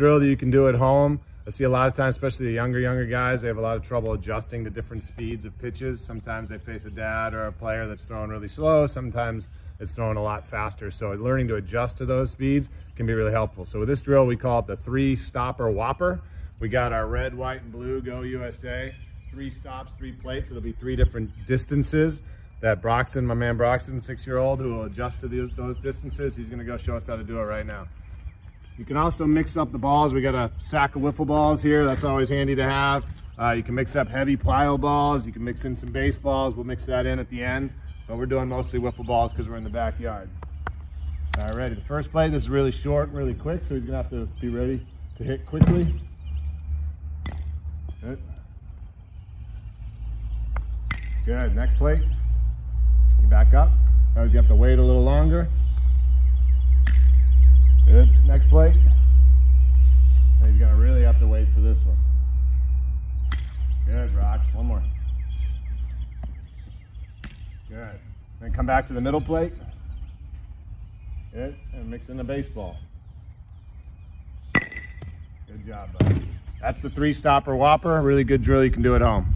drill that you can do at home. I see a lot of times, especially the younger, younger guys, they have a lot of trouble adjusting to different speeds of pitches. Sometimes they face a dad or a player that's throwing really slow. Sometimes it's throwing a lot faster. So learning to adjust to those speeds can be really helpful. So with this drill, we call it the three stopper whopper. We got our red, white, and blue Go USA. Three stops, three plates. It'll be three different distances that Broxton, my man Broxton, six-year-old, who will adjust to those, distances. He's gonna go show us how to do it right now. You can also mix up the balls. We got a sack of wiffle balls here. That's always handy to have. Uh, you can mix up heavy plyo balls. You can mix in some baseballs. We'll mix that in at the end. But we're doing mostly wiffle balls because we're in the backyard. All righty, the first play, this is really short, really quick, so he's gonna have to be ready to hit quickly. Good. Good, next play. You back up. Always you have to wait a little longer. This one. Good, Rock. One more. Good. Then come back to the middle plate. Good. And mix in the baseball. Good job. That's the three stopper whopper. Really good drill you can do at home.